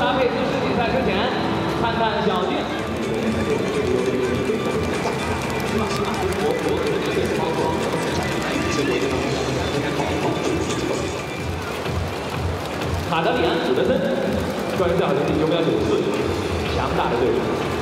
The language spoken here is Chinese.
搭配正式比赛之前看看小静卡德里安史德森专项的九秒九四强大的队伍